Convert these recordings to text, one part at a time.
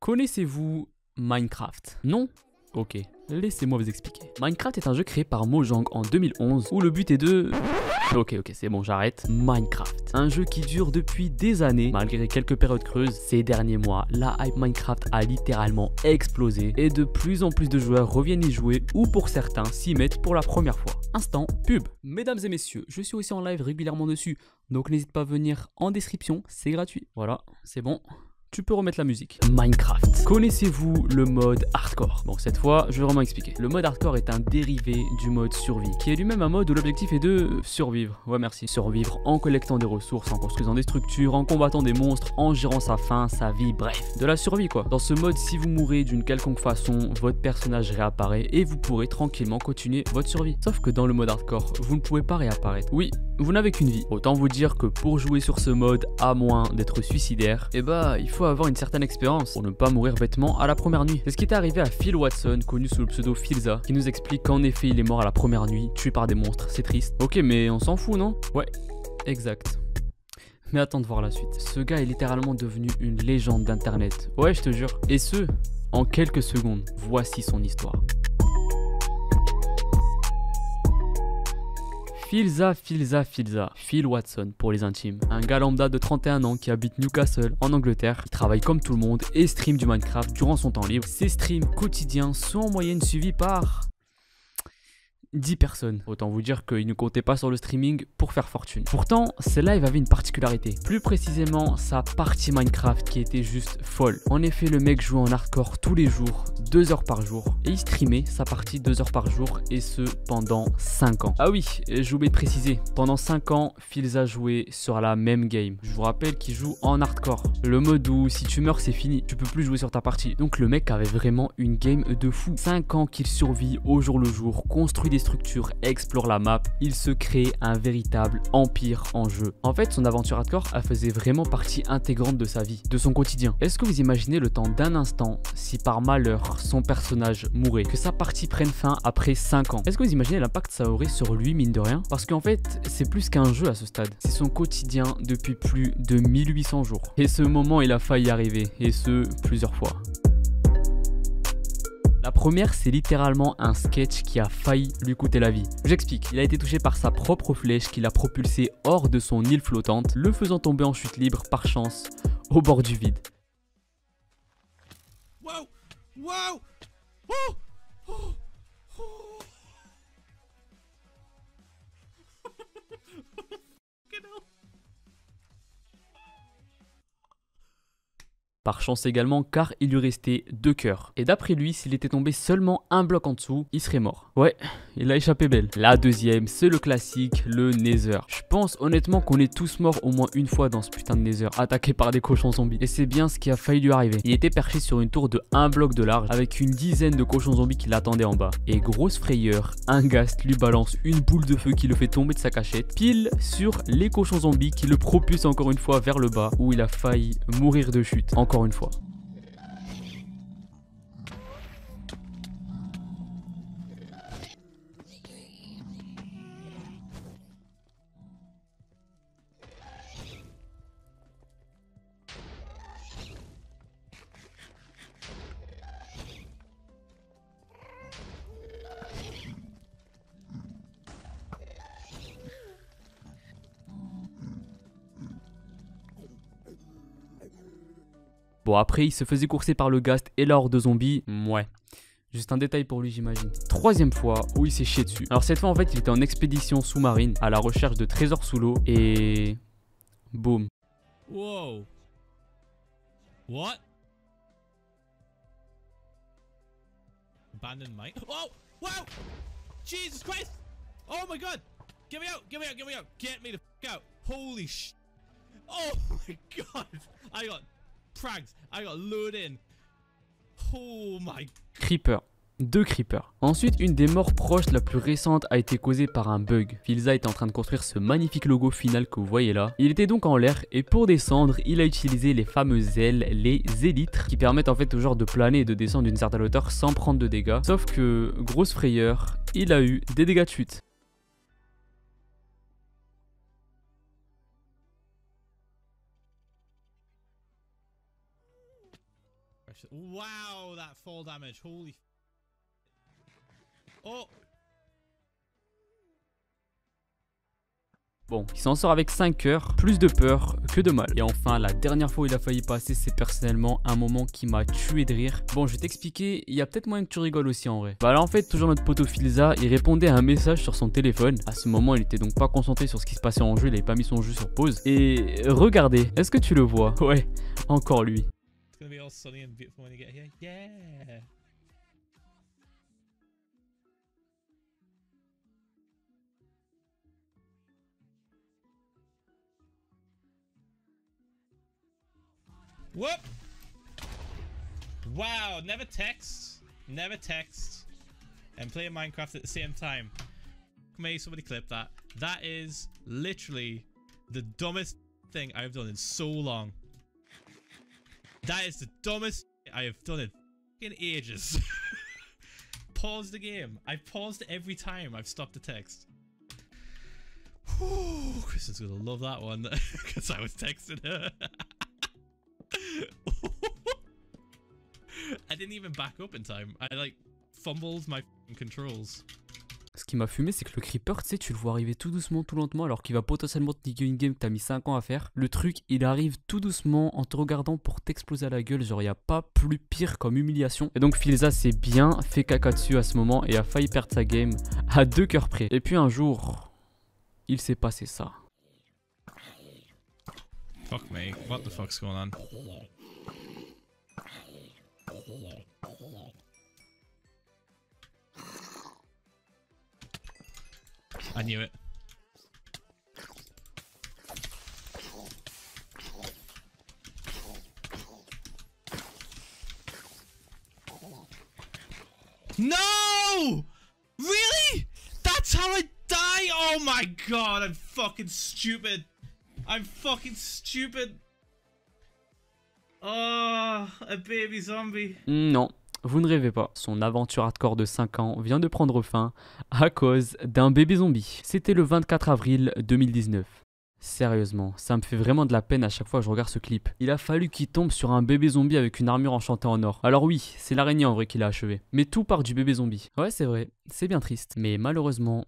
Connaissez-vous Minecraft? Non Ok, laissez-moi vous expliquer. Minecraft est un jeu créé par Mojang en 2011 où le but est de... Ok, ok, c'est bon, j'arrête. Minecraft. Un jeu qui dure depuis des années, malgré quelques périodes creuses. Ces derniers mois, la hype Minecraft a littéralement explosé et de plus en plus de joueurs reviennent y jouer ou pour certains s'y mettent pour la première fois. Instant pub. Mesdames et messieurs, je suis aussi en live régulièrement dessus, donc n'hésite pas à venir en description, c'est gratuit. Voilà, c'est bon tu peux remettre la musique. Minecraft. Connaissez-vous le mode hardcore? Bon, cette fois, je vais vraiment expliquer. Le mode hardcore est un dérivé du mode survie, qui est lui-même un mode où l'objectif est de survivre. Ouais, merci. Survivre en collectant des ressources, en construisant des structures, en combattant des monstres, en gérant sa faim, sa vie, bref, de la survie quoi. Dans ce mode, si vous mourrez d'une quelconque façon, votre personnage réapparaît et vous pourrez tranquillement continuer votre survie. Sauf que dans le mode hardcore, vous ne pouvez pas réapparaître. Oui, vous n'avez qu'une vie. Autant vous dire que pour jouer sur ce mode, à moins d'être suicidaire, eh bah, il faut avoir une certaine expérience pour ne pas mourir bêtement à la première nuit. C'est ce qui est arrivé à Phil Watson, connu sous le pseudo Philza, qui nous explique qu'en effet il est mort à la première nuit, tué par des monstres. C'est triste. Ok, mais on s'en fout, non? Ouais, exact. Mais attends de voir la suite. Ce gars est littéralement devenu une légende d'internet. Ouais, je te jure. Et ce, en quelques secondes. Voici son histoire. Philza, Philza, Philza, Phil Watson pour les intimes. Un gars lambda de 31 ans qui habite Newcastle en Angleterre. Il travaille comme tout le monde et stream du Minecraft durant son temps libre. Ses streams quotidiens sont en moyenne suivis par 10 personnes. Autant vous dire qu'il ne comptait pas sur le streaming pour faire fortune. Pourtant, ces lives avaient une particularité. Plus précisément, sa partie Minecraft qui était juste folle. En effet, le mec jouait en hardcore tous les jours, 2 heures par jour. Et il streamait sa partie 2 heures par jour et ce pendant 5 ans. Ah oui, j'ai oublié de préciser. Pendant 5 ans, Phils a joué sur la même game. Je vous rappelle qu'il joue en hardcore. Le mode où si tu meurs, c'est fini. Tu peux plus jouer sur ta partie. Donc le mec avait vraiment une game de fou. 5 ans qu'il survit au jour le jour, construit des structures, explore la map, il se crée un véritable empire en jeu. En fait, son aventure hardcore, elle faisait vraiment partie intégrante de sa vie, de son quotidien. Est-ce que vous imaginez le temps d'un instant si par malheur son personnage mourait, que sa partie prenne fin après 5 ans? Est-ce que vous imaginez l'impact ça aurait sur lui, mine de rien? Parce qu'en fait, c'est plus qu'un jeu à ce stade. C'est son quotidien depuis plus de 1800 jours. Et ce moment, il a failli arriver, et ce, plusieurs fois. La première, c'est littéralement un sketch qui a failli lui coûter la vie. J'explique, il a été touché par sa propre flèche qui l'a propulsé hors de son île flottante, le faisant tomber en chute libre par chance au bord du vide. Wow! Wow! Par chance également car il lui restait deux cœurs. Et d'après lui, s'il était tombé seulement un bloc en dessous, il serait mort. Ouais, il a échappé belle. La deuxième, c'est le classique, le Nether. Je pense honnêtement qu'on est tous morts au moins une fois dans ce putain de Nether, attaqué par des cochons zombies. Et c'est bien ce qui a failli lui arriver. Il était perché sur une tour de un bloc de large avec une dizaine de cochons zombies qui l'attendaient en bas. Et grosse frayeur, un gast lui balance une boule de feu qui le fait tomber de sa cachette, pile sur les cochons zombies qui le propulsent encore une fois vers le bas où il a failli mourir de chute. Encore une fois. Après il se faisait courser par le Gast et la horde de zombies, ouais. Juste un détail pour lui j'imagine. Troisième fois où il s'est chié dessus. Alors cette fois en fait il était en expédition sous-marine à la recherche de trésors sous l'eau et... Boum. Whoa. What? Abandoned mine. Oh! Wow! Jesus Christ! Oh my god! Get me out! Get me out! Get me out! Get me the f out! Holy sh! Oh my god! I got Oh. Creeper. Deux creepers. Ensuite, une des morts proches la plus récente a été causée par un bug. Filza était en train de construire ce magnifique logo final que vous voyez là. Il était donc en l'air et pour descendre, il a utilisé les fameuses ailes, les élytres, qui permettent en fait au genre de planer et de descendre d'une certaine hauteur sans prendre de dégâts. Sauf que, grosse frayeur, il a eu des dégâts de chute. Wow, that fall damage. Holy. Oh, Bon, il s'en sort avec 5 heures, plus de peur que de mal. Et enfin, la dernière fois où il a failli passer, c'est personnellement un moment qui m'a tué de rire. Bon, je vais t'expliquer, il y a peut-être moyen que tu rigoles aussi en vrai. Bah là en fait, toujours notre poteau Filza, il répondait à un message sur son téléphone. À ce moment, il était donc pas concentré sur ce qui se passait en jeu, il avait pas mis son jeu sur pause. Et regardez, est-ce que tu le vois? Ouais, encore lui. It's gonna be all sunny and beautiful when you get here. Yeah. Whoop! Wow, never text, never text, and play Minecraft at the same time. May somebody clip that. That is literally the dumbest thing I've done in so long. That is the dumbest I have done in fucking ages. Pause the game. I've paused every time I've stopped the text. Whew, Kristen's gonna love that one because I was texting her. I didn't even back up in time. I like fumbled my controls. Ce qui m'a fumé, c'est que le creeper, tu sais, tu le vois arriver tout doucement, tout lentement, alors qu'il va potentiellement te niquer une game que t'as mis 5 ans à faire. Le truc, il arrive tout doucement en te regardant pour t'exploser à la gueule. Genre, y a pas plus pire comme humiliation. Et donc, Filza s'est bien fait caca dessus à ce moment et a failli perdre sa game à deux cœurs près. Et puis un jour, il s'est passé ça. Fuck me. What the fuck's going on? Knew it. No! Really? That's how I die? Oh my god, I'm fucking stupid. I'm fucking stupid. Oh, a baby zombie. Mm, non, vous ne rêvez pas. Son aventure hardcore de 5 ans vient de prendre fin à cause d'un bébé zombie. C'était le 24 avril 2019. Sérieusement, ça me fait vraiment de la peine à chaque fois que je regarde ce clip. Il a fallu qu'il tombe sur un bébé zombie avec une armure enchantée en or. Alors oui, c'est l'araignée en vrai qui l'a achevé. Mais tout part du bébé zombie. Ouais, c'est vrai, c'est bien triste. Mais malheureusement,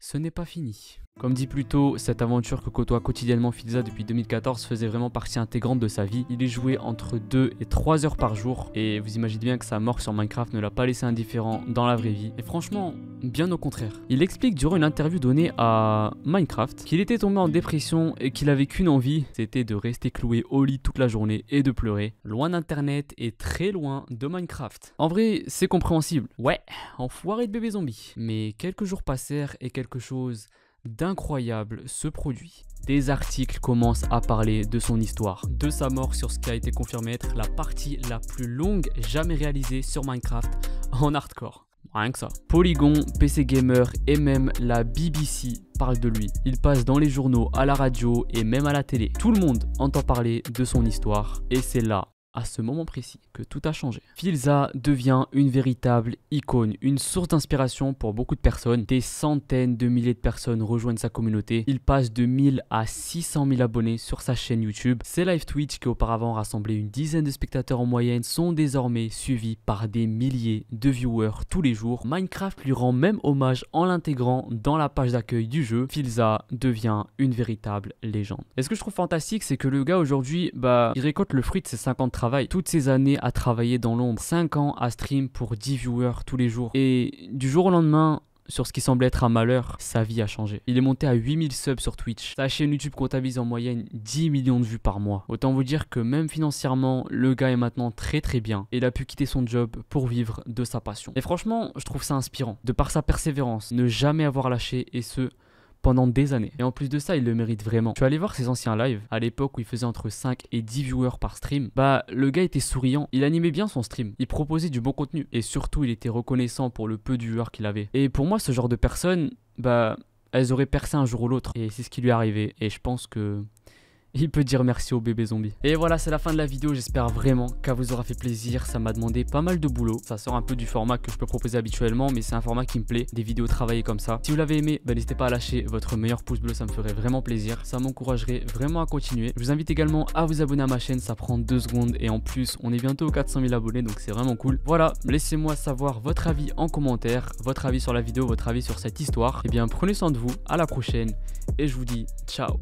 ce n'est pas fini. Comme dit plus tôt, cette aventure que côtoie quotidiennement Filza depuis 2014 faisait vraiment partie intégrante de sa vie. Il est joué entre 2 et 3 heures par jour et vous imaginez bien que sa mort sur Minecraft ne l'a pas laissé indifférent dans la vraie vie. Et franchement, bien au contraire. Il explique durant une interview donnée à Minecraft qu'il était tombé en dépression et qu'il avait qu'une envie, c'était de rester cloué au lit toute la journée et de pleurer, loin d'internet et très loin de Minecraft. En vrai, c'est compréhensible. Ouais, enfoiré de bébé zombie. Mais quelques jours passèrent et quelque chose d'incroyable se produit. Des articles commencent à parler de son histoire, de sa mort sur ce qui a été confirmé être la partie la plus longue jamais réalisée sur Minecraft en hardcore. Rien que ça. Polygon, PC Gamer et même la BBC parlent de lui. Il passe dans les journaux, à la radio et même à la télé. Tout le monde entend parler de son histoire et c'est là à ce moment précis que tout a changé. Filza devient une véritable icône, une source d'inspiration pour beaucoup de personnes. Des centaines de milliers de personnes rejoignent sa communauté. Il passe de 1000 à 600 000 abonnés sur sa chaîne YouTube. Ses live Twitch qui auparavant rassemblaient une dizaine de spectateurs en moyenne sont désormais suivis par des milliers de viewers tous les jours. Minecraft lui rend même hommage en l'intégrant dans la page d'accueil du jeu. Filza devient une véritable légende. Et ce que je trouve fantastique, c'est que le gars aujourd'hui, bah, il récolte le fruit de ses 50 Toutes ces années à travailler dans l'ombre, 5 ans à stream pour 10 viewers tous les jours. Et du jour au lendemain, sur ce qui semblait être un malheur, sa vie a changé. Il est monté à 8000 subs sur Twitch. Sa chaîne YouTube comptabilise en moyenne 10 millions de vues par mois. Autant vous dire que même financièrement, le gars est maintenant très très bien. Et il a pu quitter son job pour vivre de sa passion. Et franchement, je trouve ça inspirant. De par sa persévérance, ne jamais avoir lâché et ce pendant des années. Et en plus de ça, il le mérite vraiment. Tu allé voir ses anciens lives, à l'époque où il faisait entre 5 et 10 viewers par stream. Bah, le gars était souriant, il animait bien son stream, il proposait du bon contenu, et surtout, il était reconnaissant pour le peu de viewers qu'il avait. Et pour moi, ce genre de personnes, bah, elles auraient percé un jour ou l'autre, et c'est ce qui lui est arrivé. Et je pense que il peut dire merci au bébé zombie. Et voilà, c'est la fin de la vidéo. J'espère vraiment qu'elle vous aura fait plaisir. Ça m'a demandé pas mal de boulot. Ça sort un peu du format que je peux proposer habituellement, mais c'est un format qui me plaît. Des vidéos travaillées comme ça. Si vous l'avez aimé, bah, n'hésitez pas à lâcher votre meilleur pouce bleu. Ça me ferait vraiment plaisir. Ça m'encouragerait vraiment à continuer. Je vous invite également à vous abonner à ma chaîne. Ça prend deux secondes. Et en plus, on est bientôt aux 400 000 abonnés. Donc c'est vraiment cool. Voilà, laissez-moi savoir votre avis en commentaire. Votre avis sur la vidéo, votre avis sur cette histoire. Et eh bien, prenez soin de vous. À la prochaine. Et je vous dis ciao.